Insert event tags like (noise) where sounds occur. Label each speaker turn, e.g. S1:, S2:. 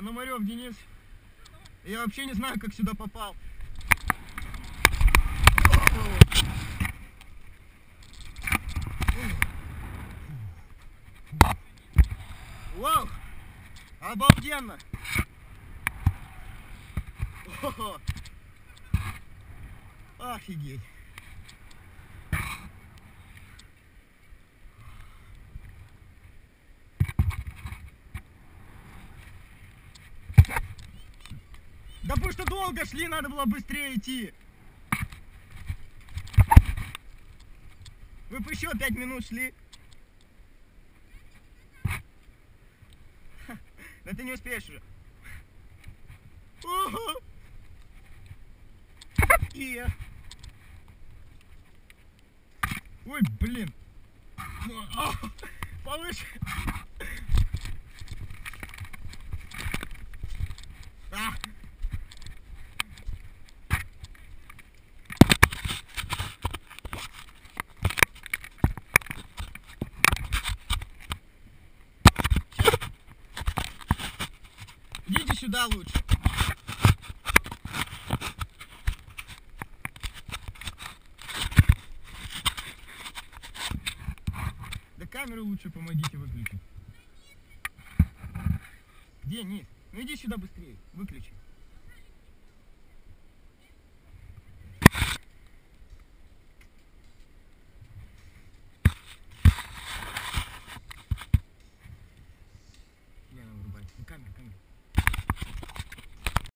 S1: Пономарев Денис. Я вообще не знаю, как сюда попал. Вау! Обалденно! Ого! Офигеть! Да потому что долго шли, надо было быстрее идти. Вы бы еще пять минут шли. (laughs) Да ты не успеешь уже. Ого! И. Ой, блин. А, Повыше. сюда лучше. Да камеру лучше помогите выключить. Где Ник? Ну иди сюда быстрее, выключи. Ну, ну, камера, камера.